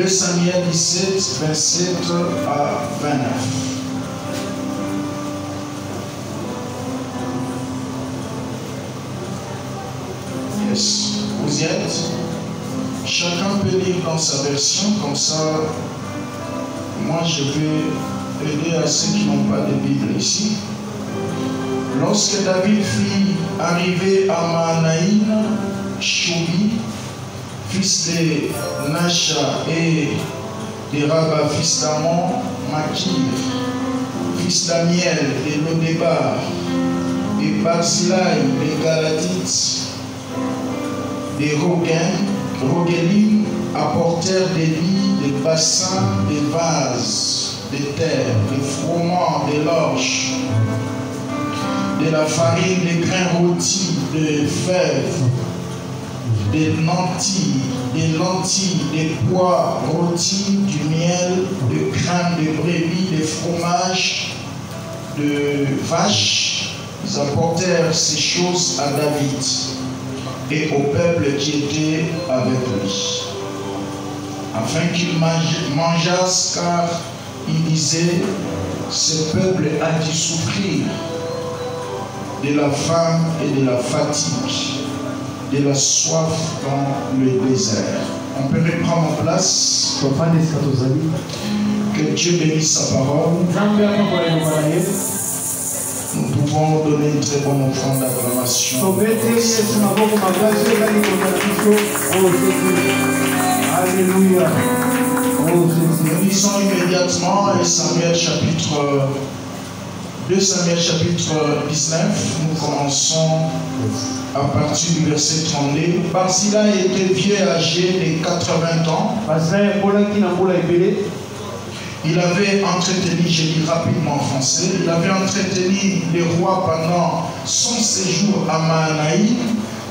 2 Samuel 17, 27 à 29. Yes, vous y êtes? Chacun peut lire dans sa version, comme ça, moi je vais aider à ceux qui n'ont pas de Bible ici. Lorsque David fit arriver à Mahanaïm, Choubi, fils de Nasha et de Rabba, fils d'Amon, Makir, fils d'Amiel et Lodébar, et Barzilai, les Galatites, des Rogains, Rogelim apportèrent des lits, des bassins, des vases, des terres, des froment, des loges, de la farine, des grains rôtis, des fèves, des lentilles, des lentilles, des pois rôtis, du miel, de crème de brebis, des fromages de vaches. Ils apportèrent ces choses à David et au peuple qui était avec lui, afin qu'ils mangeassent, car il disait, ce peuple a dû souffrir de la faim et de la fatigue, de la soif dans le désert. On peut reprendre place. Que Dieu bénisse sa parole. Nous pouvons donner une très bonne offrande d'acclamation. Alléluia. Nous lisons immédiatement Samuel chapitre 2 Samuel chapitre 19. Nous commençons à partir du verset 32. Barzilla était vieux âgé de 80 ans. Il avait entretenu, je lis rapidement en français, il avait entretenu le roi pendant son séjour à Mahanaïm,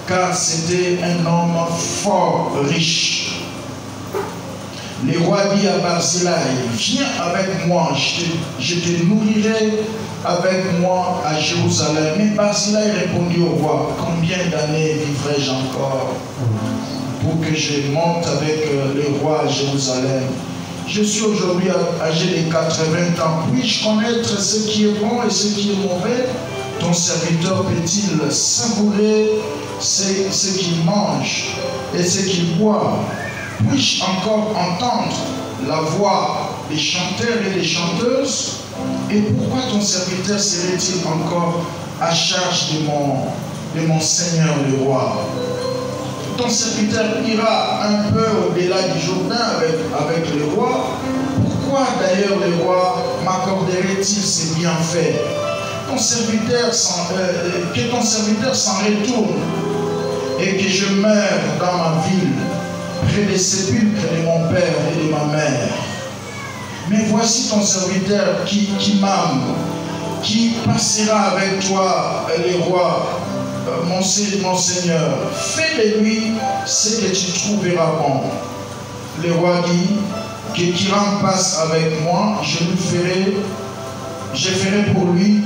car c'était un homme fort riche. Le roi dit à Barzillai, viens avec moi, je te, je nourrirai avec moi à Jérusalem. Mais Barzillai répondit au roi, combien d'années vivrai-je encore pour que je monte avec le roi à Jérusalem? Je suis aujourd'hui âgé de 80 ans. Puis-je connaître ce qui est bon et ce qui est mauvais? Ton serviteur peut-il savourer ce qu'il mange et ce qu'il boit? Puis-je encore entendre la voix des chanteurs et des chanteuses. Et pourquoi ton serviteur serait-il encore à charge de mon, Seigneur le roi? Ton serviteur ira un peu au-delà du Jourdain avec, avec le roi. Pourquoi d'ailleurs le roi m'accorderait-il ces bienfaits? Ton serviteur euh, Que ton serviteur s'en retourne et que je meure dans ma ville, près des sépulcres de mon père et de ma mère. Mais voici ton serviteur qui, qui m'aime, qui passera avec toi, le roi, mon, mon Seigneur, fais de lui ce que tu trouveras bon. Le roi dit, que Kiram passe avec moi, je lui ferai, je ferai pour lui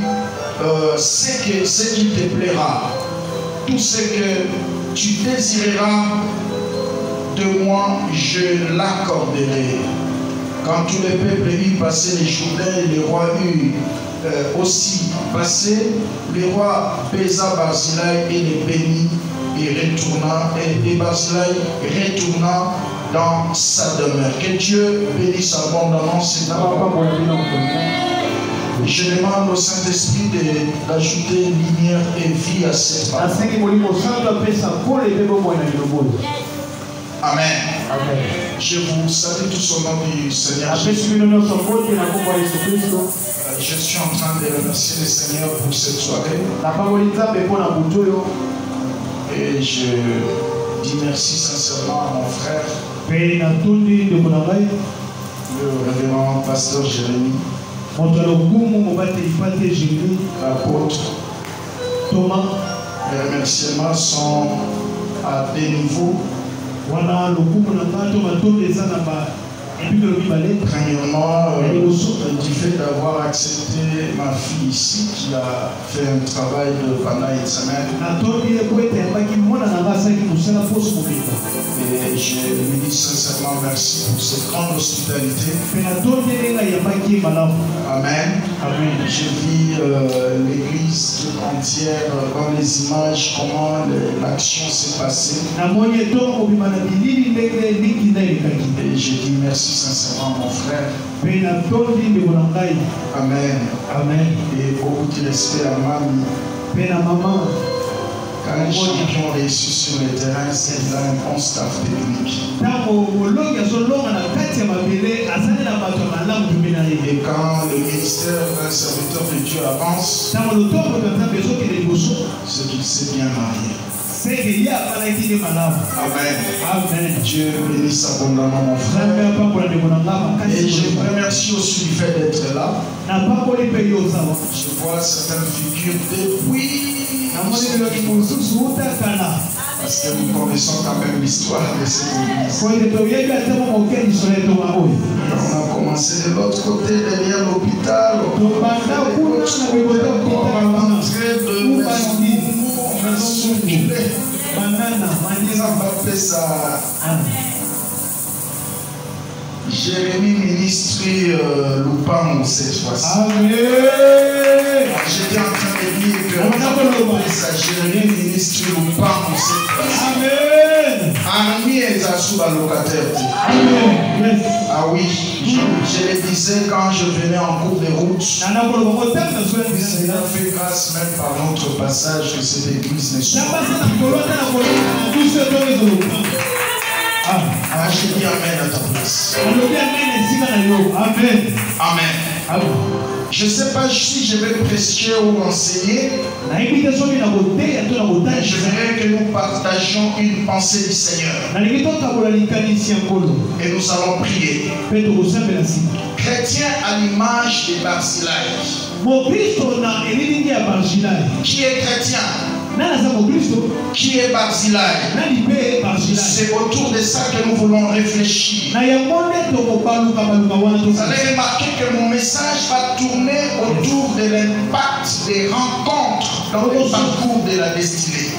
euh, ce qu'il ce qui te plaira. Tout ce que tu désireras de moi, je l'accorderai. Quand tous les peuples eurent passé les Jourdains et le roi eut aussi passé, le roi baisa Barzillai et le bénit et retourna, et, retourna dans sa demeure. Que Dieu bénisse abondamment cette parole. Je demande au Saint-Esprit d'ajouter lumière et vie à cette parole. Amen. Je vous salue tous au nom du Seigneur. Jésus. Je suis en train de remercier le Seigneur pour cette soirée. Et je dis merci sincèrement à mon frère, le révérend pasteur Jérémie, l'apôtre. Thomas, Les remerciements sont à des niveaux. Wana lokumu na nga to matondo eza na Premièrement, euh, Et aussi. du fait d'avoir accepté ma fille ici qui a fait un travail de pendant une semaine. Et je lui dis sincèrement merci pour cette grande hospitalité. Amen. amen Je vis euh, l'église toute entière euh, dans les images, comment l'action s'est passée. Et je dis merci sincèrement mon frère. Amen. amen Et beaucoup de respect à Mami. mpe na mama Quand les ont réussi sur le terrain, c'est là un na ye Et quand le ministère d'un serviteur de Dieu avance, c'est qu'il s'est bien marié. Amen. amen Dieu bénisse abondamment mon frère. Et je vous remercie aussi du fait d'être là. Je vois certaines figures depuis. Parce que nous connaissons quand même l'histoire de cette église. On a commencé de l'autre côté, derrière l'hôpital. On va rentrer de a circulé. banana Jérémie ministre euh, Loupang cette fois-ci. amen J'étais en train de dire que Jérémie ministre Loupang cette fois-ci. À sous la locataire. amen yes Ah oui, je, je le disais quand je venais en cours de route. Le Seigneur fait grâce même par notre passage que cette église ne soit. napasa na kolota na kolota na biso etonga ezoloba Ah, je dis Amen à ta place. amen amen Amen. Je ne sais pas si je vais prêcher ou enseigner, mais je voudrais que nous partagions une pensée du Seigneur. Et nous allons prier. Chrétien à l'image de Barzilai. Qui est chrétien? Qui est Barzilai C'est autour de ça que nous voulons réfléchir. Vous allez remarquer que mon message va tourner autour de l'impact des rencontres dans le parcours de la destinée.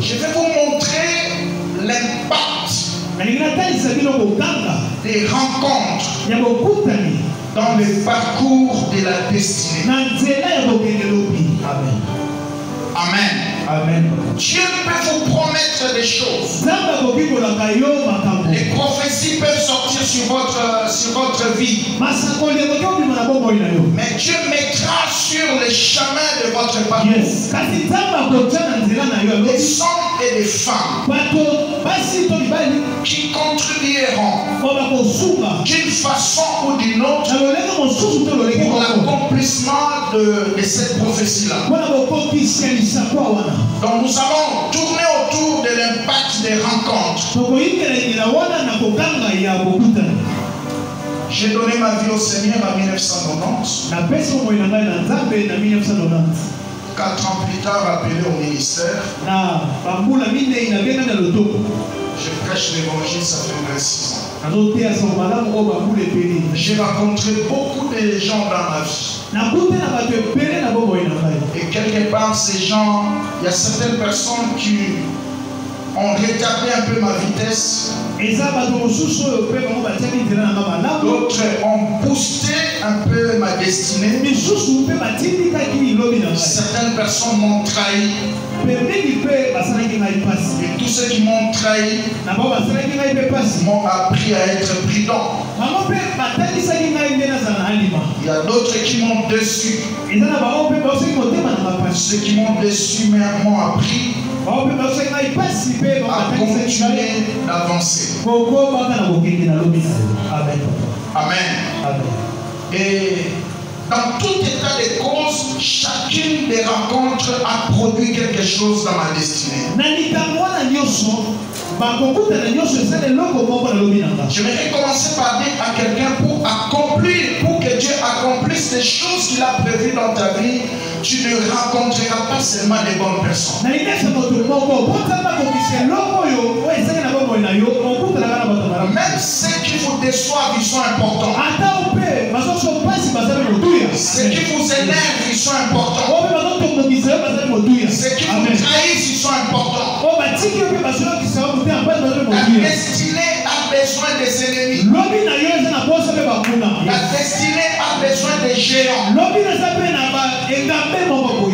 Je vais vous montrer l'impact des rencontres dans le parcours de la destinée. amen Amen. amen Dieu peut vous promettre des choses. Les prophéties peuvent sortir sur votre, sur votre vie. Mais Dieu mettra de votre parcours yes. des hommes et des femmes. Qui contribueront d'une façon ou d'une autre pour l'accomplissement de, de cette prophétie-là. Donc nous allons tourner autour de l'impact des rencontres. J'ai donné ma vie au Seigneur en 1990. napesi bomoi na ngai na nzambe na 1990 Quatre ans plus tard, appelé au ministère, je prêche l'évangile, ça fait 26 ans. epeli J'ai rencontré beaucoup de gens dans ma vie. ngai Et quelque part, ces gens, il y a certaines personnes qui ont retardé un peu ma vitesse. D'autres ont boosté un peu ma destinée. Certaines personnes m'ont trahi. Et tous ceux qui m'ont trahi m'ont appris à être prudent. Il y a d'autres qui m'ont déçu. Ceux qui m'ont déçu m'ont appris mpe à continuer d'avancer. amen Amen. amen Et dans tout état de cause, chacune des rencontres a produit quelque chose dans ma destinée. nga J'aimerais commencer par dire à quelqu'un pour accomplir, pour que Dieu accomplisse les choses qu'il a prévues dans ta vie, tu ne rencontreras pas seulement des bonnes personnes. Même ceux qui vous déçoivent, ils sont importants. Ceux qui vous énervent, ils sont importants. Ceux qui vous trahissent, ils sont importants. La destinée a besoin des ennemis. La destinée a besoin des géants.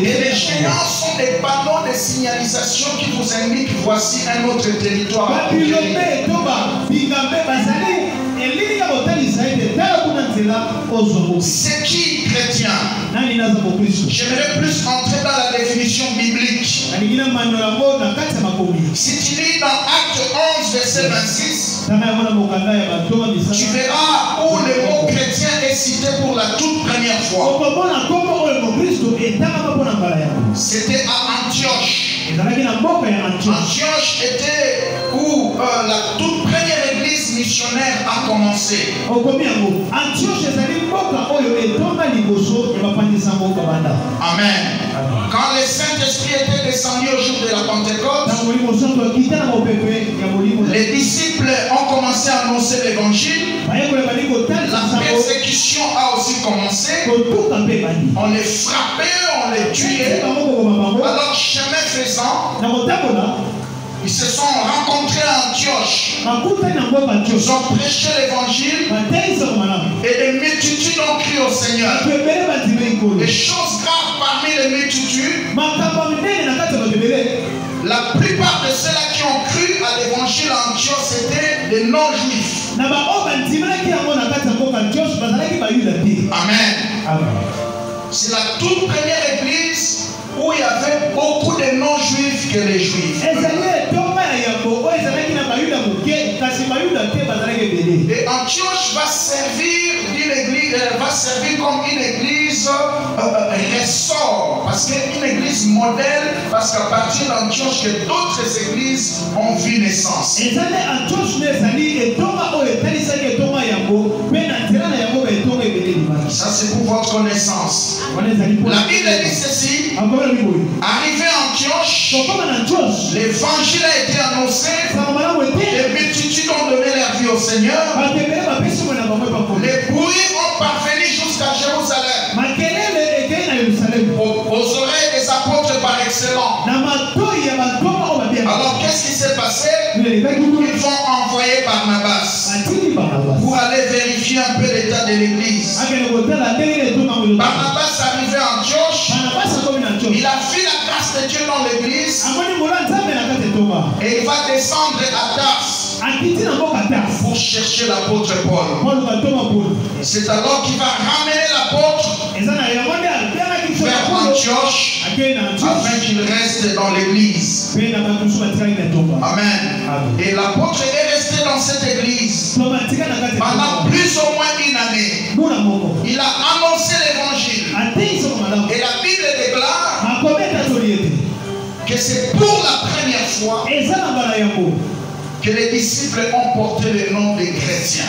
Et les géants sont des panneaux de signalisation qui vous indiquent voici un autre territoire. C'est qui chrétien? J'aimerais plus entrer dans la définition biblique. Si tu lis dans Acte 11, verset 26, tu verras où le mot chrétien est cité pour la toute première fois. C'était à Antioche. antioche était où euh, la toute première missionnaire a commencé. Amen. Quand le Saint-Esprit était descendu au jour de la Pentecôte, les disciples ont commencé à annoncer l'évangile. bali La persécution a aussi commencé. On les frappait, on les tuait. Alors, chemin faisant, ils se sont rencontrés à Antioche. Ils ont prêché l'évangile et des multitudes ont crié au Seigneur. Les choses graves parmi les multitudes, la plupart de ceux-là qui ont cru à l'évangile à Antioche, c'était des non-juifs. te Amen. C'est la toute première église où il y avait beaucoup de non-juifs que les juifs. Et Antioche va servir d'une église, euh, va servir comme une église euh, euh, ressort. Parce qu'une église modèle, parce qu'à partir d'Antioche, que d'autres églises ont vu naissance. Ça, c'est pour votre connaissance. La Bible dit ceci. Arrivé à Antioche, l'évangile a été annoncé. Les multitudes ont donné leur vie au Seigneur. epakolo Les bruits ont parvenu jusqu'à Jérusalem. Ils vont envoyer Barnabas pour aller vérifier un peu l'état de l'église. ngo Barnabas arrivé na antioche il a vu la grâce de Dieu dans l'église. Etonga et il va descendre à Tars tas pour chercher l'apôtre Paul. C'est alors qu'il va ramener l'apôtre vers polo Antioche afin qu'il reste dans l'église. Amen. Et l'apôtre est resté dans cette église pendant plus ou moins une année. Il a annoncé l'évangile. Et la Bible déclare que c'est pour la première fois que les disciples ont porté le nom des chrétiens.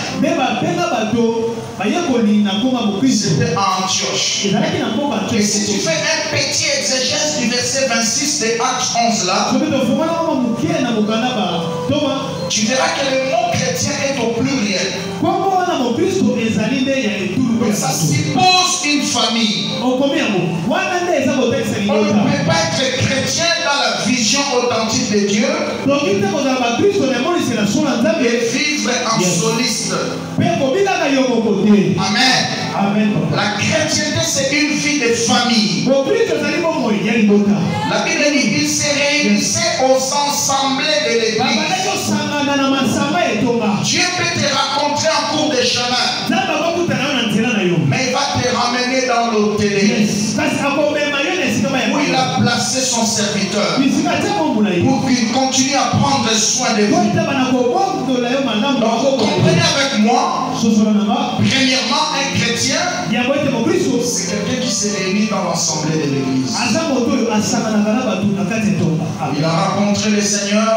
C'était à Antioche. mboka Et si tu fais un petit exégèse du verset 26 de Acte 11 là, tu verras que le mot chrétien est au pluriel. Donc ça suppose une famille. On ne peut pas être chrétien dans la vision authentique de Dieu. Et vivre en soliste. Amen. amen La chrétienté, c'est une vie de famille. La Bible dit il se réunissait aux assemblées de l'église. Dieu peut te rencontrer en cours de chemin, son serviteur. Pour qu'il continue à prendre soin de vous. Donc vous comprenez avec moi, premièrement, un chrétien, c'est quelqu'un qui se réunit dans l'assemblée de l'église. Il a rencontré le Seigneur.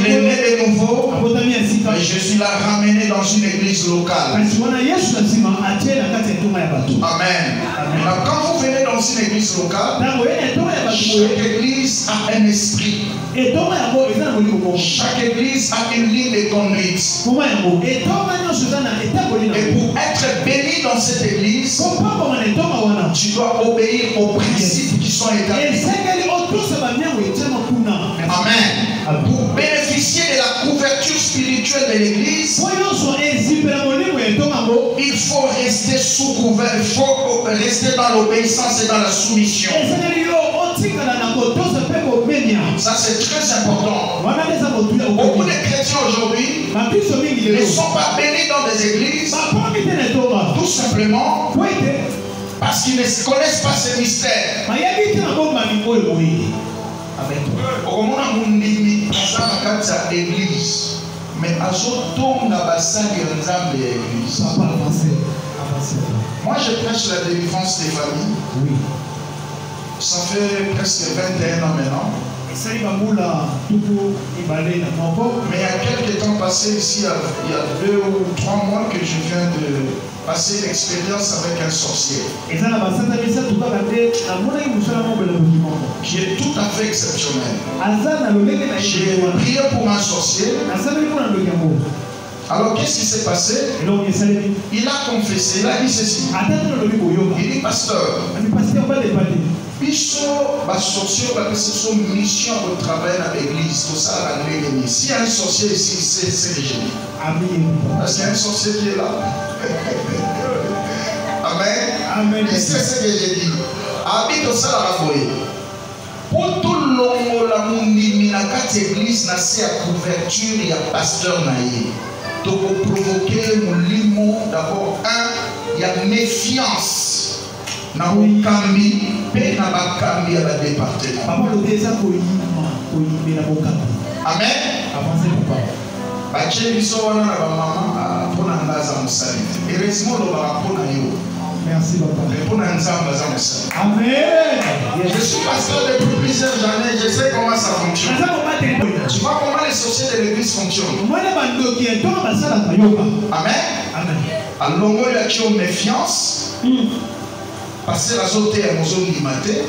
Il est né de nouveau. Et Jésus l'a ramené dans une église locale. Amen. Alors, quand vous venez dans une église locale, chaque église a un esprit. Chaque église a une ligne de conduite. Et pour être béni dans cette église, tu dois obéir aux principes qui sont établis. Amen. Pour bénéficier de la couverture spirituelle de l'église, il faut rester sous couvert, il faut rester dans l'obéissance et dans la soumission. Ça, c'est très important. Beaucoup de chrétiens aujourd'hui ne sont pas bénis dans des églises. Tout simplement parce qu'ils ne connaissent pas oyo boye okomona mondimi aza na kati ya église. Mais azotonga basali ya nzambe ya église. Moi je prêche la délivrance des familles. Oui. Ça fait presque 21 ans maintenant. Esali bambula tuku mibale na moko mais il y a quelques temps passé ici il y a deux ou trois mois que je viens de passer une expérience avec un sorcier. Qui est tout à fait exceptionnel. J'ai prié pour un sorcier. Alors qu'est-ce qui s'est passé? Il a confessé il a dit ceci. Il dit pasteur biso basorcier bapesi biso mission ya kotravaille na baéglise tosalaka ndenge nini si y a un sorcier ici c'est c'est le génie. Ami yebi parce qu'il y a un sorcier qui est là. Amen. Amen. Il sait ce que j'ai dit abi tosalaka boye po tolongola mondimi na kati ya église na se ya couverture ya pasteur na ye tokoprovoke molimo d'abord un ya méfiance na bokambi mpe na bakambi ya badepartement papa lobi eza koyima koyimela bokambi amen. Avance papa batie biso wana na bamama mpo na nga aza mosali. Te heureusement olobaka mpo na yo. Merci papa. Je suis pasteur depuis plusieurs années je sais comment ça fonctionne. Tu vois comment les sorciers de l'église fonctionnent. Amen. Amen. Alongoli aki yo méfiance paster azoteya mozondima te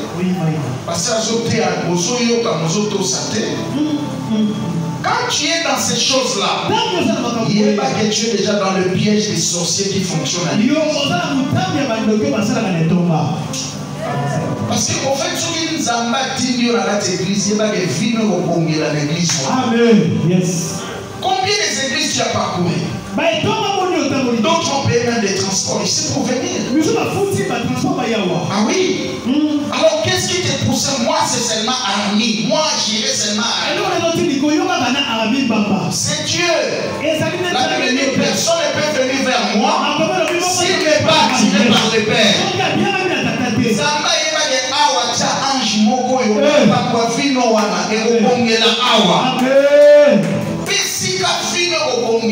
paster azoteya mozoyoka mozotosa te quand tu es dans ces choses là ntango oza na makambo yeba que tu es déjà dans le piège des sorciers qui fonctionnent. Parce que en fait soki nzambe atindi yo na kati église yebaka evino ekobongela na église wana amen. Yes. Combien des églises tu as parcouru otamboli d'autres ont payé même des transports ici pour venir. Ah oui. Alors qu'est-ce qui te poussait? Moi c'est seulement armi. Moi j'irai seulement armi. C'est Dieu. La Bible dit personne ne peut venir vers moi. Akobalobi s'il n'est pas attiré par le Père nzambe ayebaki awa tia ange moko oyo bakwa vino wana ekobongela awa. Amen te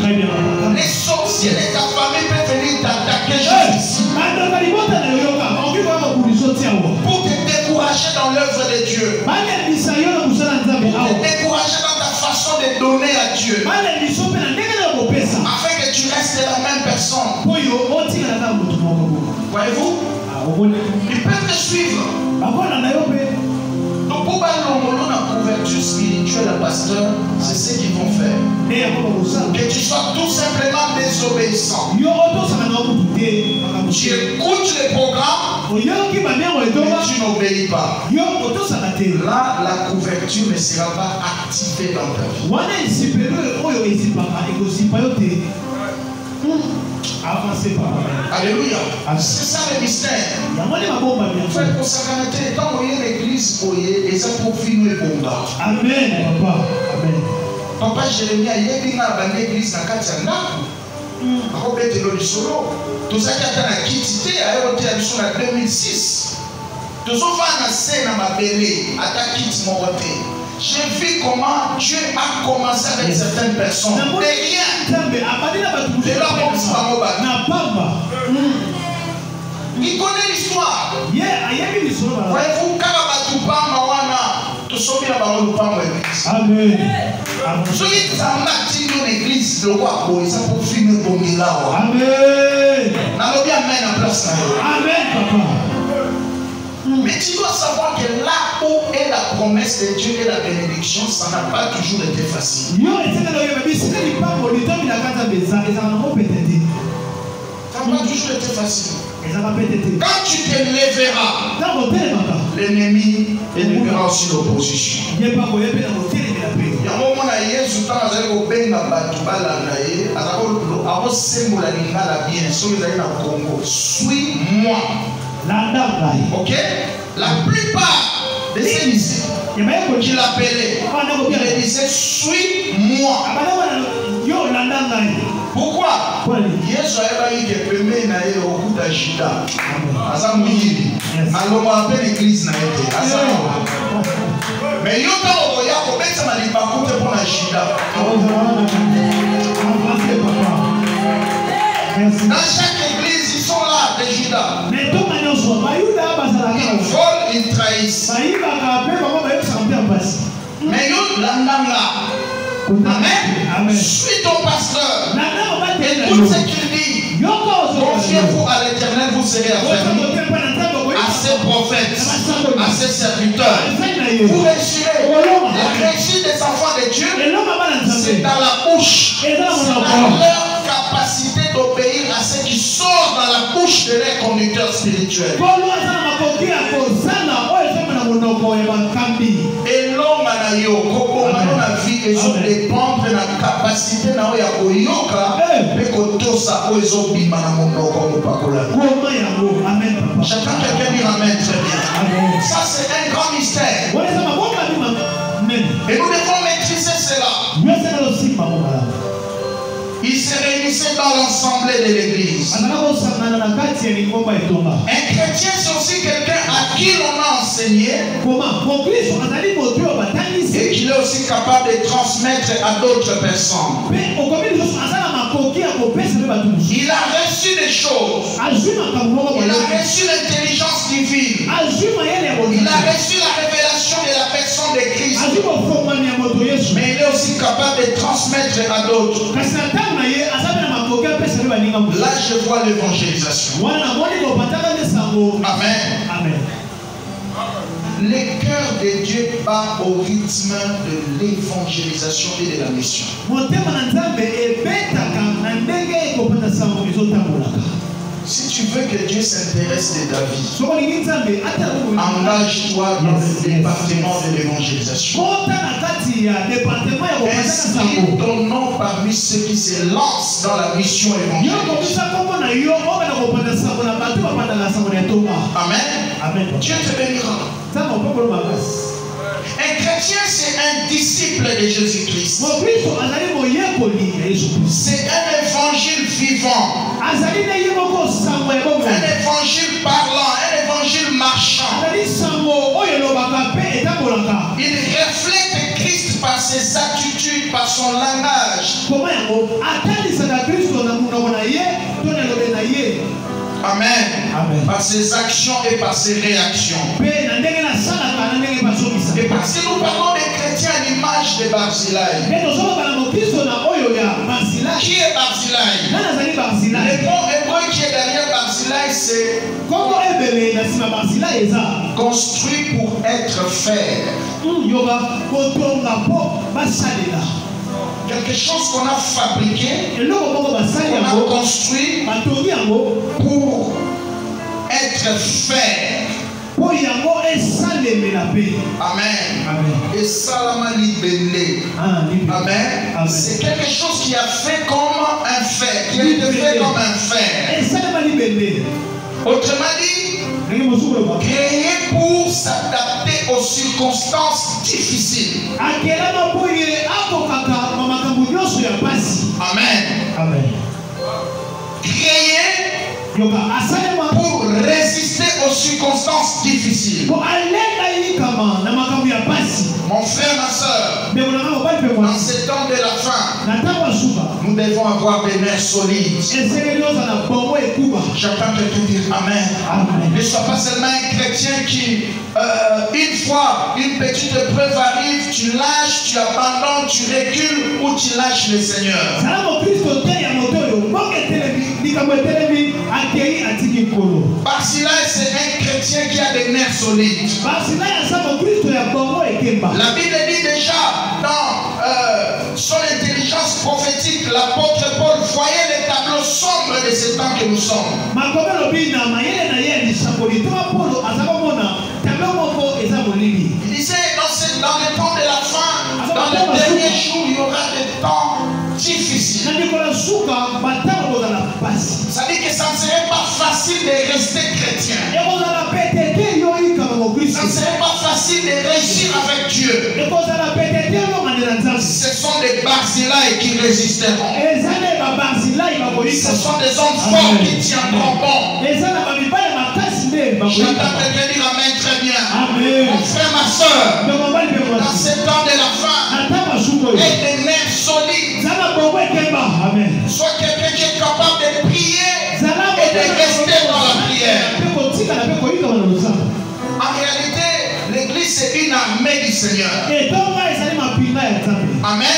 très bien. Les sorciers de ta famille peuvent venir t'attaquer juste ici bandoka libota na yoyoka okoki koyaka buliso ti awa pour te décourager dans l'œuvre de Dieu. Nzambe pour te décourager dans ta façon de donner à Dieu. kopesa afin que tu restes la même personne. Voyez-vous? Omoni ils peuvent te suivre. Mpe donc pour balongolo na couverture spirituelle à pasteur c'est ce qu'ils vont faire que tu sois tout simplement désobéissant tu te écoutes les programmes mais tu n'obéis pas là la couverture ne sera pas activée dans ta vie wana esipeli oyo ezipaka ekosipa yo te avance papa alléluia c'est ça le mystère yango nde mabomba bien fait kosakana te ntango oye l'église boye eza mpo vino ebonga amen papa. Amen. Papa jérémie église na kati ya ndako akobetelo lisolo tozalaki ata na kiti te aye koteya biso na 2006 tozofanda na se na mabele ata kiti moko te j'ai vu comment Dieu a commencé avec certaines personnes. De rien na bango na pamba. Il connaît l'histoire. Bala voyez-vous kaka bato ozotia bango lopango ya église Amen. Soki nzambe atindi na église lokwa boye eza po filme ebongela awa Amen. nalobi amen na place na yo Amen, papa. Mais tu dois savoir que là où est la promesse de Dieu et la bénédiction ça n'a pas toujours été facile. Ça n'a pas toujours été facile. Quand tu te lèveras l'ennemi élèvera aussi l'opposition. Ye mpango ye mpe na kotelemela mpe yango omona yesu ntango azali kobenga bato balanda ye azali akosembola lingala bien soki ezali na congo. Suis moi ok? La plupart de ces disciples yamaye qui l'appelaient Bana il kobiaka leur disait suis moi abana yo landa ngai pourquoi? Yesu ayebaki ke pembeni na ye okuta juda aza moyini Yes. alongwaka mpe l'église na ye te aza yo ntango libaku te mpo na juda Merci. dans chaque bayuda bazalaka ils volent ils trahissent. Mais yo landanga amen. Amen. suis ton pasteur. Obatela écoute ce qu'il dit. Confiez-vous à l'éternel vous serez affermis à ses prophètes à ses serviteurs. Vous réussirez. La réussite des enfants de Dieu c'est dans la bouche. C'est dans leur capacité d'obéir à ce qui sort dans la bouche de monoko ya bakambi elonga na yo kobonga no na vie ezodépendre na capacité na yo ya koyoka mpe kotosa oyo ezobima na monoko ya mopakolami koma yango amen papa. J'attends quelqu'un dire Amen très bien. Ça, c'est un grand mystère. Et nous devons se réunissait dans l'assemblée de l'église. Un chrétien, c'est aussi quelqu'un à qui l'on a enseigné et qu'il est aussi capable de transmettre à d'autres personnes. Il a reçu des choses. moko Il a reçu l'intelligence divine. ya Il a reçu la révélation de Christ. Mais il est aussi capable de transmettre à d'autres. Là, je vois l'évangélisation. Amen. amen Le cœur de Dieu bat au rythme de l'évangélisation et de la mission. Si tu veux que Dieu s'intéresse de ta vie, engage-toi dans le département de l'évangélisation. Inscris ton nom parmi ceux qui se lancent dans la mission évangélique. Amen. amen Dieu te bénira. Un chrétien, c'est un disciple de Jésus-Christ. kristo C'est un évangile vivant, bongo un évangile parlant, un évangile mpe etambolaka Il reflète Christ par ses attitudes, par son langage. Amen. Amen. Par ses actions et par ses réactions. Et parce que nous parlons des chrétiens à l'image de Barzilai. barzilai Qui est Barzilai Le mot hébreu qui est derrière Barzilai, c'est construit pour être fer. Quelque chose qu'on a fabriqué, qu'on a construit yango pour être mpe Amen. amen Et Salama Libélé. Ah. Amen. C'est quelque chose qui a fait comme un fer, qui a été fait comme un fer. Autrement dit, créé pour s'adapter aux circonstances difficiles. Amen. amen Créé pour résister aux circonstances difficiles. Mon frère, ma soeur, dans ces temps de la fin, nous devons avoir des nerfs solides. ekuba J'entends quelqu'un dire. Amen. amen. Ne sois pas seulement un chrétien qui, euh, une une fois une petite épreuve arrive, tu lâches, tu abandonnes, tu recules ou tu lâches le Seigneur. C'est un chrétien qui a des nerfs solides. La Bible dit déjà dans euh, son intelligence prophétique, l'apôtre Paul voyait les tableaux sombres de ce temps que nous sommes. Il disait dans, dans le temps de la fin, dans les derniers jours, il y aura des temps difficiles. Facile de rester chrétien. Ça ne serait pas facile de réussir avec Dieu. Ce sont des Barzillai qui résisteront. Ce sont des hommes forts qui tiendront bon. J'entends Seigneur. Amen.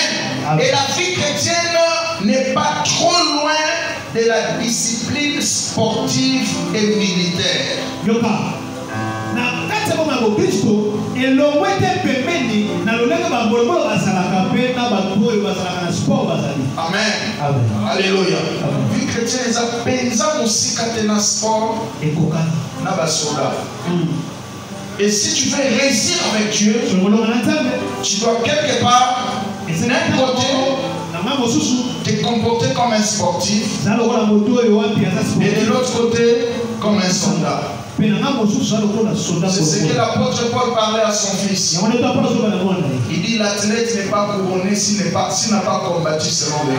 Et la vie chrétienne n'est pas trop loin de la discipline sportive et militaire. Amen. Alléluia. Vie chrétienne eza mpenza mosika te na sport ekokani na basoda. Et si tu veux réussir avec Dieu, tu dois quelque part, côté, te comporter comme un sportif. Et de l'autre côté, comme un soldat. C'est ce que l'apôtre Paul parlait à son fils. ye Il dit l'athlète n'est pas couronné s'il pas- n'a pas combattu selon les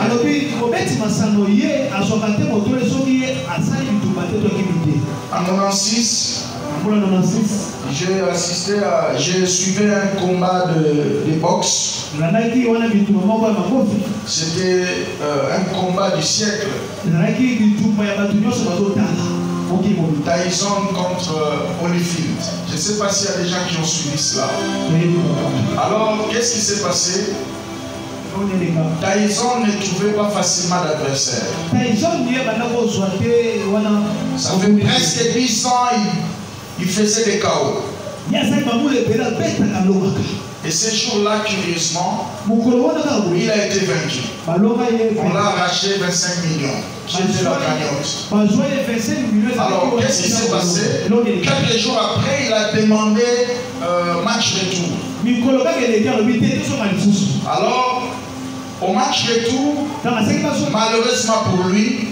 En 96, ambola 96 j'ai assisté à, j'ai suivi un combat de, de boxe. C'était euh, un combat du siècle. Tyson contre euh, Holyfield. Je ne sais pas s'il y a des gens qui ont suivi cela. Alors, qu'est-ce qui s'est passé? Tyson ne trouvait pas facilement d'adversaire. Ça fait presque 10 ans, il, il faisait des chaos. Et ce jour-là, curieusement, il a été vaincu. On l'a arraché 25 millions. C'était la cagnotte. bazwa ye 25 millions Alors, qu'est-ce qui s'est passé Quelques jours après, il a demandé euh, match retour. Alors, au match retour, malheureusement pour lui,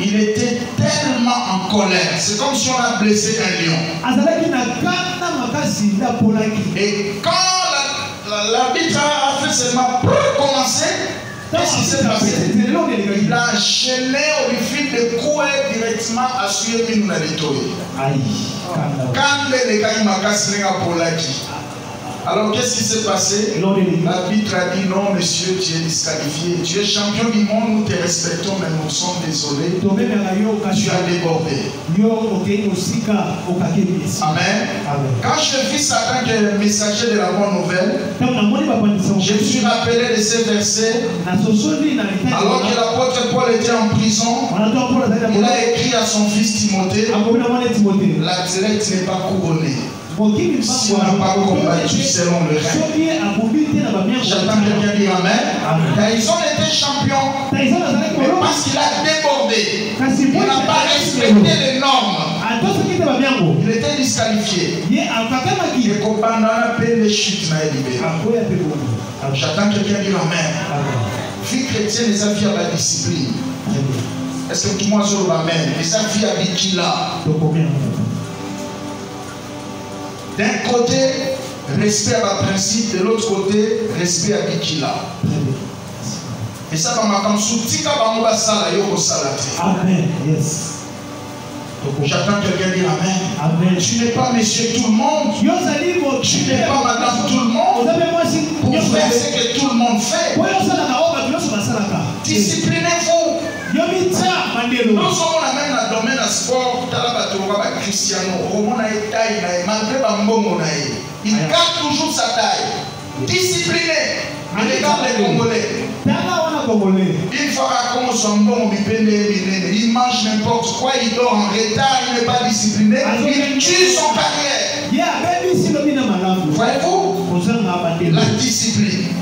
il était tellement en colère. C'est comme si on a blessé un lion. Et quand la- la- l'arbitre a fait seulement pour commencer, qu'est-ce qui s'est passé? Il a enchaîné au fil de coups et directement assuré qu'il nous a détruit. ai kanda Quand les gars ndenge apolaki. Alors qu'est-ce qui s'est passé L'arbitre a dit non monsieur tu es disqualifié. Tu es champion du monde, nous te respectons mais nous sommes désolés. Tu as débordé. Amen. amen Quand je vis Satan qui est le messager de la bonne nouvelle, je me suis rappelé de ces versets alors que l'apôtre Paul était en prison. Il a écrit à son fils Timothée, timote l'athlète n'est pas couronné. Si on n'a pas combattu selon le règne. J'attends quelqu'un dire Amen. Tyson était champion, mais parce qu'il a débordé, il n'a pas respecté les normes. Il était disqualifié. Et Kobanda a les chutes J'attends quelqu'un dire Amen. Vie chrétienne, les vie à la discipline. Est-ce que tout le monde sur l'Amen Et sa vie à Bikila. D'un côté, respect à ma principe, de l'autre côté, respect à Bikila. Et ça, dans ma comme tika bango basala yo kosala te. amen yes J'attends quelqu'un dire Amen. amen Tu n'es pas monsieur tout le monde. Tu n'es pas madame tout le monde. Pour faire ce que tout le monde fait. Disciplinez-vous. Nous sommes le sport tala bato lokola bacristiano okomona ye taille na ye malgré bambongo na ye il garde toujours sa taille. Discipliné. Regarde les congolais une fois akomoswa mbongo bipende ye minene il mange n'importe quoi il dort en retard il n'est pas discipliné il tue son carrière. Voyez-vous? La discipline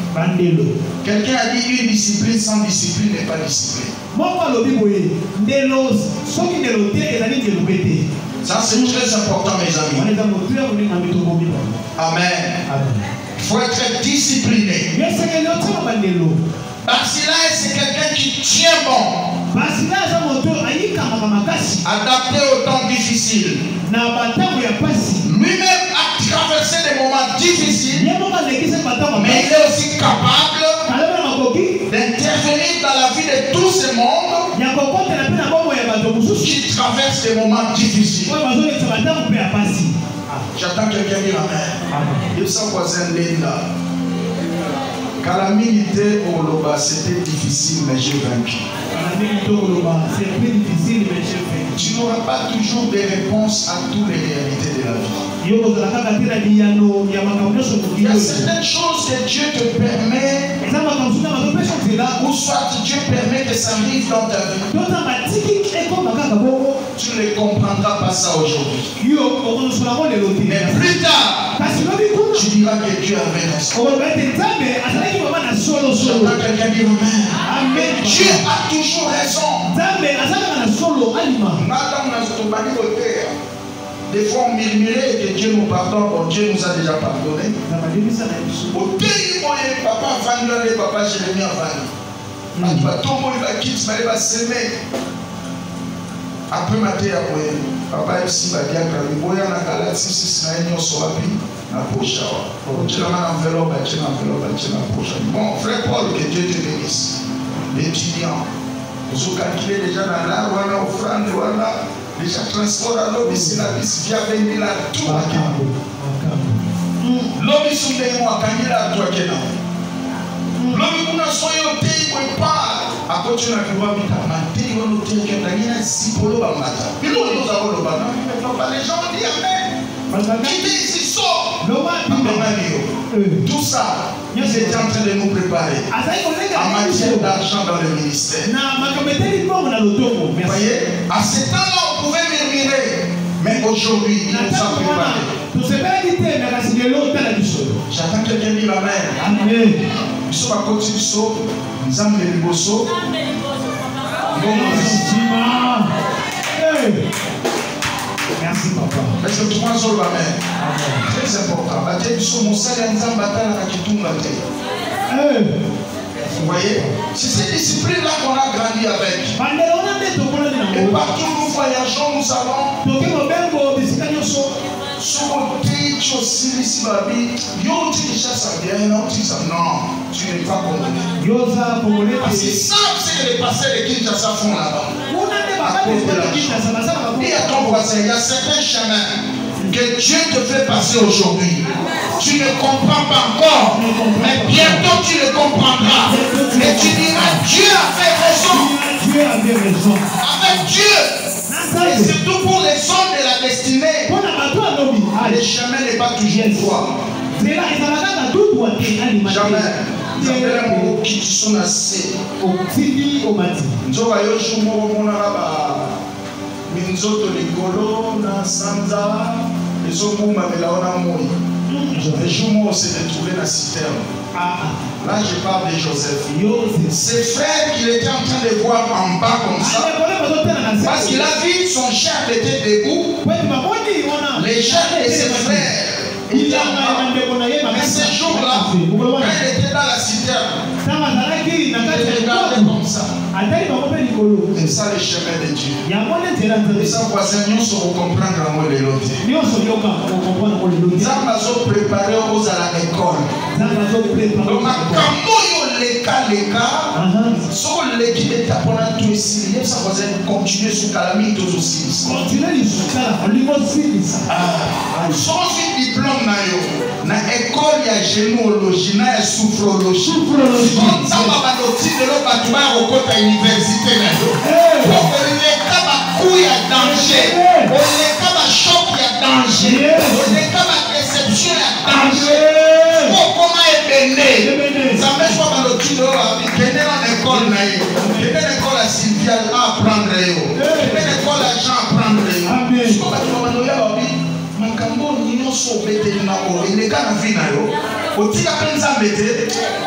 quelqu'un a dit une discipline sans discipline n'est pas discipline. Ça c'est très important mes amis. Amen. Il faut être discipliné. Barcelone, c'est quelqu'un qui tient bon, adapté aux temps difficiles. Lui-même a traversé des moments difficiles, mais il est aussi capable d'intervenir dans la vie de tout ce monde qui traverse des moments difficiles. pasi J'attends quelqu'un dire Amen. Il s'en voisin là. Calamité au Loba, c'était difficile, mais j'ai vaincu. koloba c'est plus difficile mais j'ai fait Tu n'auras pas toujours des réponses à toutes les réalités de la vie. Il y a certaines choses que Dieu te permet ou soit Dieu permet que ça arrive dans ta vie. Tu ne comprendras pas ça aujourd'hui. Mais plus tard, tu diras que Dieu avait raison. J'entends quelqu'un dire Amen. amen Dieu a toujours raison. Des fois on murmurait que Dieu nous pardonne, bon Dieu nous a déjà pardonné. Otei moye papa ye papa Jérémie avandi. bato batomboli bakiti baye baseme apres mateya boye papa esi badiaka liboya na kala tisisi na ye nyonso wapi na posha wa otyelanga na enveloppe bon frère paul que dieu te bénisse. L'étudiant. Ozocalcule déjà na lar wana offrande wana déjà transport alobisi na bisi via bendila tu makambo makambo lobisu ndenge akangela atu akena lobi kuna soki oteyi boepa akoti na kiwa bitama teyi wana oteyaki otangi na zipolo bambata koloba na les gens di amen so bino yo tout ça étaient en train de nous préparer. Kolenga en matière d'argent dans le ministère. Vous voyez à ce temps-là pouvait murmurer mais aujourd'hui il nous a préparé j'attends quelqu'un dire amen. Amen biso bakoti biso nzambe liboso mbongo nsima merci papa. Est-ce que tout le monde sort la main Très important. batie biso mosali ya nzambe atalaka kitunga te vous voyez c'est cette discipline là qu'on a grandi avec. Et partout nous voyageons nous allons otikisa non tu n'es pas congolais parce qu'ils savent ce que les pasteurs de kinshasa font là-bas. Et à ton voisin, il y a certains chemins que Dieu te fait passer aujourd'hui. Tu ne comprends pas encore, mais bientôt tu le comprendras. Et tu diras, Dieu a fait raison Dieu avait raison avec Dieu. Et surtout pour les hommes de la destinée. Le chemin n'est pas toujours droit. Jamais. nzambela moko kiti so na se otindi omati nzoka yo moko omonaka ba minzoto likolo na sanza ezobumbamela o na moi jour on s'est retrouvé dans la citerne, là je parle de Joseph. Ses frères qu'il était en train de voir en bas comme ça, parce qu'il a vu son chef était debout, les chefs de ses frères. Mais ce jour-là, quand il était dans la citerne, ntango azalaki na kati ya ekolo atali bango mpe likolo eza le chemin de dieu. Yango nde nzela nzambe eza voisin nyonso okomprendre yango lelo te nyonso yoka okomprendre yango lelo te nzambe azoprépare okozala ekole nzambe azoprépare makambo oyo ekaleka soko leki etape wana to esili ye bisango azali kokontinue sukala mingi tozosilisa soko zwi diplome na yo na ekole ya gémologie na ya soufrologietamba balotindelo bato baya kokota université na yo. Po oleka baku ya danger. Oleka bashok ya danger. Oleka bareception ya danger. Okoma ebende nzambe so balotuli oyo akende na ekole na ye kende na ekole ya sylvia apprendre yo. Kende na ekole ya jean apprendre yo. Siko bato babanoya babi makambo nyonso obeteli na oyo. Eleka na vi na yo. Otikaka nzambe te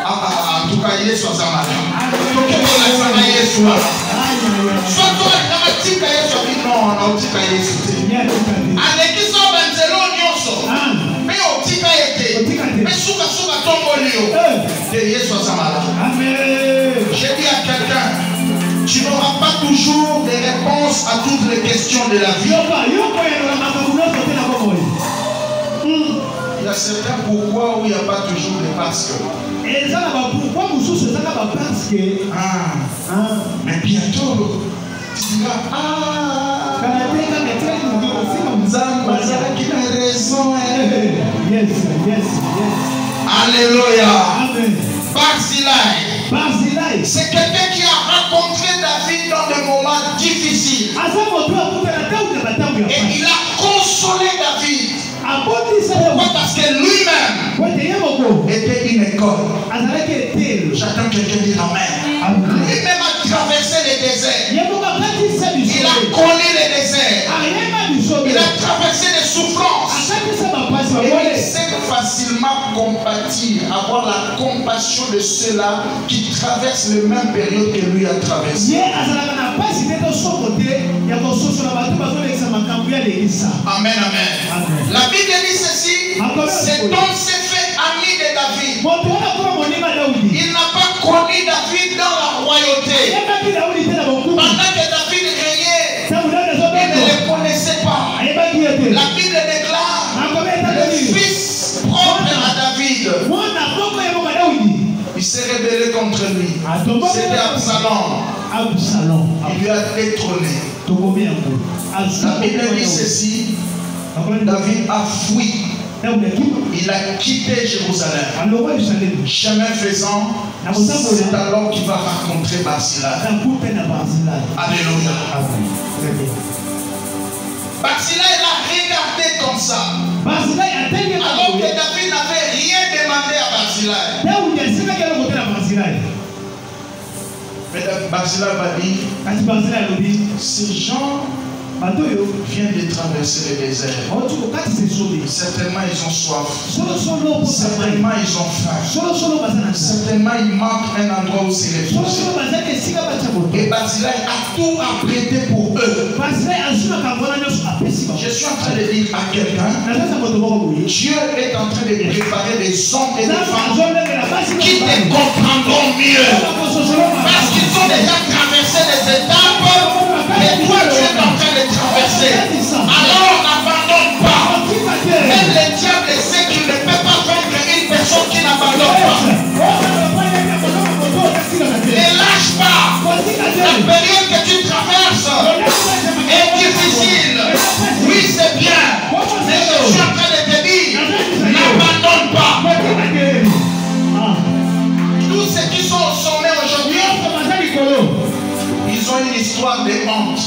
antuka yesu aza malamu tokekolakisaka yesu wana soki olingaka tika yesu abi non na otika yesu. Te pas toujours des réponses à toutes les questions de la vie. Il y a certains pourquoi où il n'y a pas toujours des parce que que ah, mais bientôt tu diras ah. Kana te kaka etikali moki osika nzambe azalaki na raison eh. yes yes yes. Alléluia. Amen. Barzillai barzilai c'est quelqu'un qui a rencontré David dans des moments difficiles. Et il a consolé David. Pourquoi? Parce que lui-même était une école. J'attends quelqu'un dire amen. Lui-même a traversé les déserts. Ye moko akatisa il a connu les déserts. Ayeba bisobe il a traversé les souffrances Et sait facilement compatir, avoir la compassion de ceux-là qui traversent les mêmes périodes que lui a Amen, amen. Amen. La Bible dit ceci, cet homme s'est fait ami de David. C'était Absalom. absalom Il lui a détrôné. La Bible dit ceci, David a fui, il a quitté Jérusalem. Chemin faisant, c'est alors qu'il va rencontrer barzilai Alléluia. Très bien. Barzillai l'a regardé comme ça. Alors que David n'avait rien demandé à Barzillai. Mais Barzillai va dire, ces gens viennent de traverser le désert. Certainement ils ont soif. Certainement ils ont faim. Certainement il manque un endroit où se moto Et Barzillai a tout apprêté pour eux. Je suis en train de dire à quelqu'un, Dieu est en train de préparer des hommes et des femmes qui te comprendront mieux. Ont déjà traversé des étapes que toi tu es en train de traverser. Alors n'abandonne pas. Même le diable sait qu'il ne peut pas vaincre une personne qui n'abandonne pas. Ne lâche pas. La période que tu traverses une histoire de honte.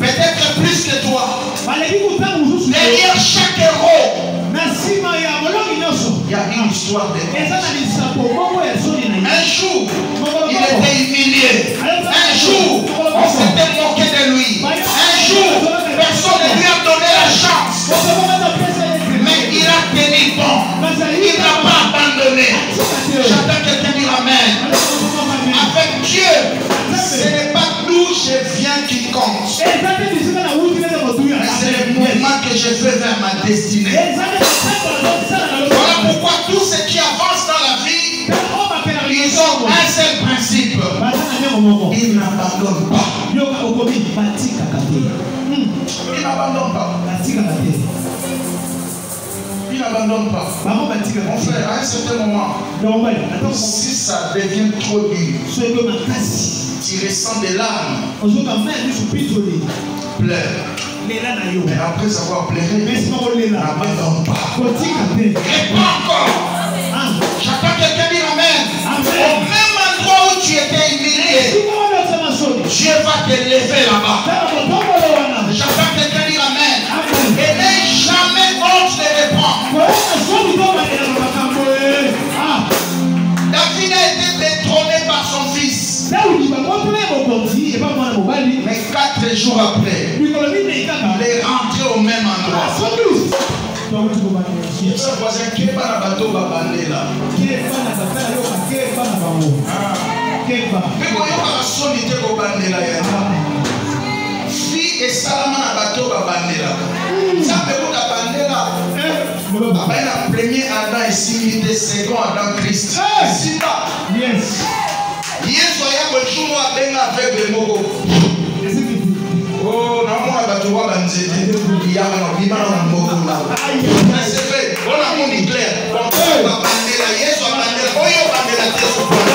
Peut-être plus que toi. Derrière chaque héros, il y a une histoire de honte. Un jour, il était humilié. Un jour, on s'était moqué de lui. Un jour, personne ne lui a donné la chance. Mais il a tenu bon. Il n'a pas abandonné. J'entends quelqu'un dire Amen. Avec Dieu, ce n'est pas d'où je viens qui compte. Mais c'est le mouvement que je fais vers ma destinée. Voilà pourquoi tous ceux qui avancent dans la vie, ils ont un seul principe. Ils n'abandonnent pas. Ils n'abandonnent pas. N'abandonne pas. Mon frère, à un certain moment, si ça devient trop dur, tu ressens des larmes. Pleure. Mais après avoir pleuré, n'abandonne pas. Réponds encore. J'attends quelqu'un dire Amen. Au même endroit où tu étais humilié, Dieu va te lever là-bas. J'attends quelqu'un dire Amen. Amen. David a été détrôné par son fils. Mais quatre jours après, La première Adam est second Adam Christ. Hey! Yes. yesu aya kocumu abenga aveugle moko namona bato wa banzete. Yaka na bima na mokola sepe mpona moni clair bandela bandela te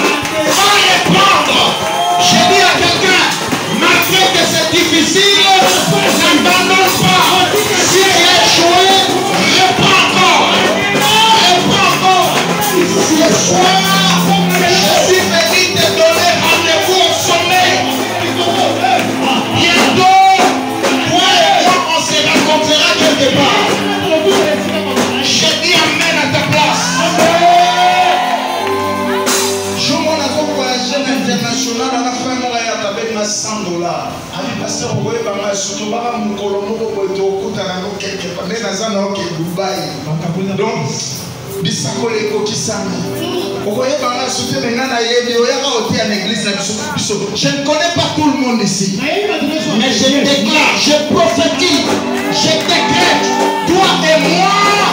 je ne connais pas tout le monde ici. Mais je déclare je prophétise je décrète toi et moi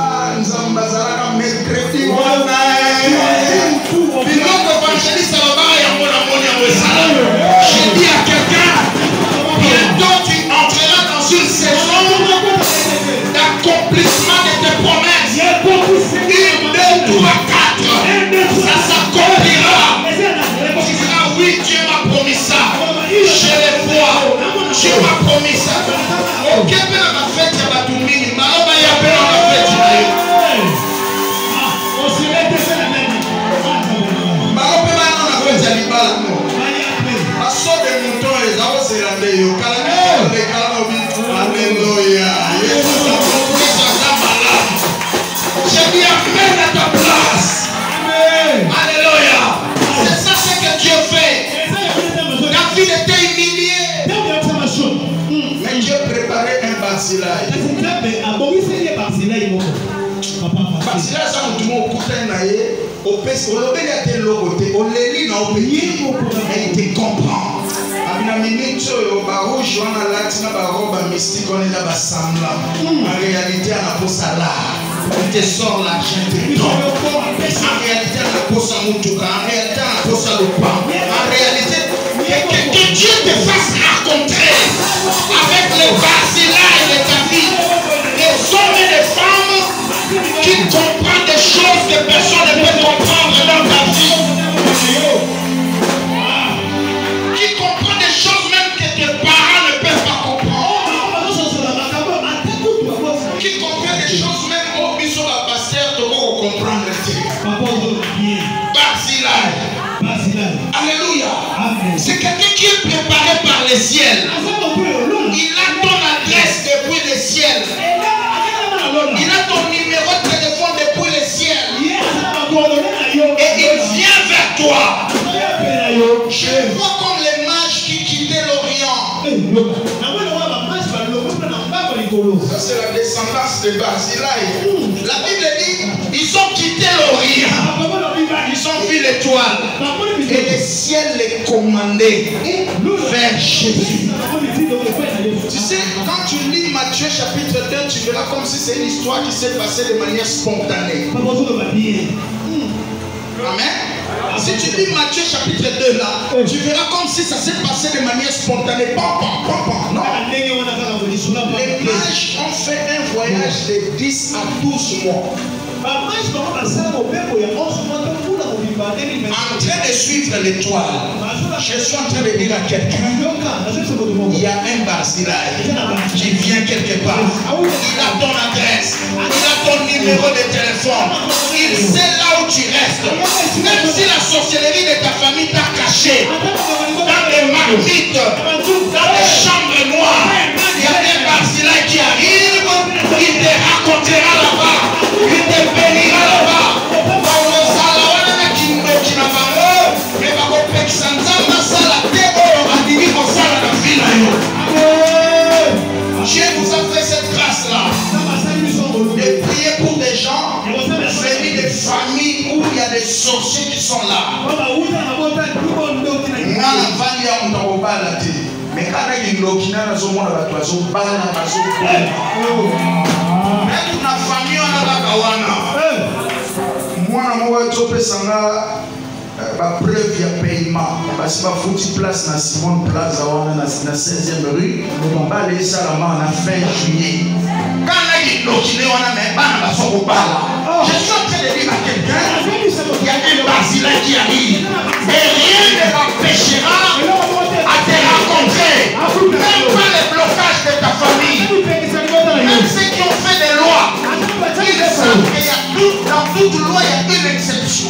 bazalaka night. Oyo barouge wana alati na wana eza basambla en réalité anaposa il te sort l'argent en réalité en réalité lopan en réalité que, Dieu te fasse rencontrer avec le Barzilai. La Bible dit ils ont quitté l'Orient. Ils ont vu l'étoile. Et le ciel les commandait vers Jésus. Tu sais, quand tu lis Matthieu chapitre 2, tu verras comme si c'est une histoire qui s'est passée de manière spontanée. Amen. Si tu lis Matthieu chapitre 2 là, tu verras comme si ça s'est passé de manière spontanée. Pam, voyage de 10 à 12 mois en train de suivre l'étoile. Je suis en train de dire à quelqu'un, il y a un Barzilai qui vient quelque part. Il a ton adresse, il a ton numéro de téléphone. Il sait là où tu restes. Même si la sorcellerie de ta famille t'a caché dans des marmites, dans des chambres noires, il y a un Barzilai qui arrive, il te racontera là-bas, il te bénira là-bas. Nazomona bato wana kaka wana. Mwana moko azopesanga bapreuve ya paiement. Basi bafuti place na simon plaza wana na 16e rue. Esalama na fin juillet. Kana kindokile wana me bana bazokobala je suis en train de dire à quelqu'un il y a un qui arrive. Et rien ne m'empêchera à te rencontrer même pas le blocage de ta famille. Même ceux qui ont fait des lois. Ils savent qu'il y a tout, dans toute loi il y a une exception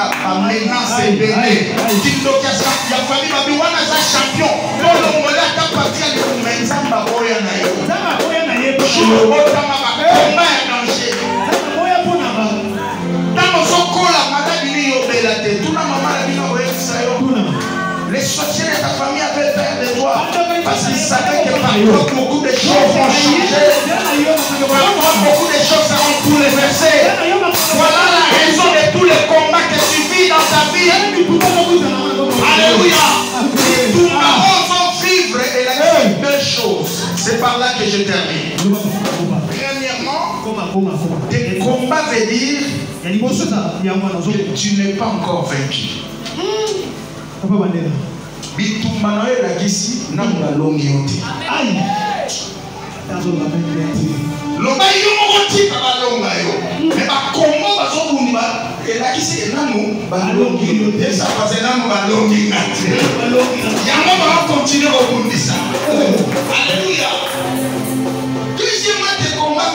amenase ebele kindoki ya fami babi wana aza champion. Ata na ya danger. Ntango ozokola yobela te. Tuna mama na bino yo. Les sorciers de ta famille avaient peur de toi parce qu'ils savaient que par toi beaucoup de choses vont changer. Par toi beaucoup de choses seront. Voilà la raison de tous les combats Alléluia. Marron vont vivre et la deux choses. C'est par là que je termine. Premièrement, des combats veut dire que tu n'es pas encore vaincu. bitumba na yo elakisi nanu nalongi yo te loba yo moko tika balonga yo. Me bakombo bazobundi elakisi enanu balongi. Yo te sapase nanu balongi nga te yango bakokontinue kobundisa. Alleluya deuxièmement te comment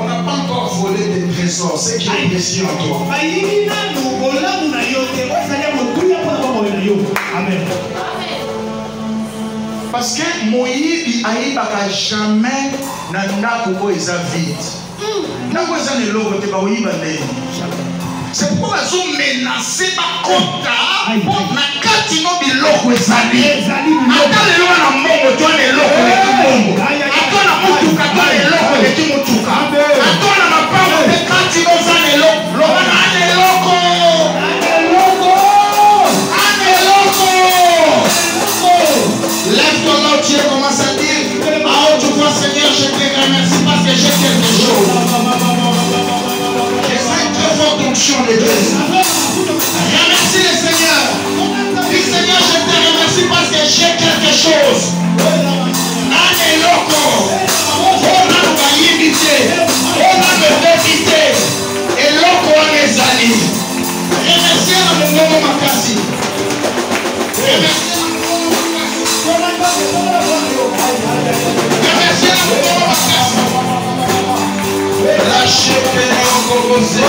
On n'a pas encore volé des trésors. C'est qui est en toi? bayini Parce que moyibi ayibaka jamais na ndako oyo eza vide. Ndako eza na eloko te baoyiba ndenge. C'est pourquoi bazomenase bakota mpo na kati no biloko ezali. ata lelo wana mbongo to wana eloko eleki mbongo ata na motuka to na eloko eleki motuka ata na mapango mpe kati noza na eloko. Loba na eloko quelque chose j'ai une très forte onction de Dieu remercie le Seigneur dis Seigneur je te remercie parce que j'ai quelque chose nani eloko mpona bayibi te mpona bebebi te eloko wana ezali remercie na mongongo makasi remercie na mongongo makasi remercie na mongongo makasi Tá chegando com você.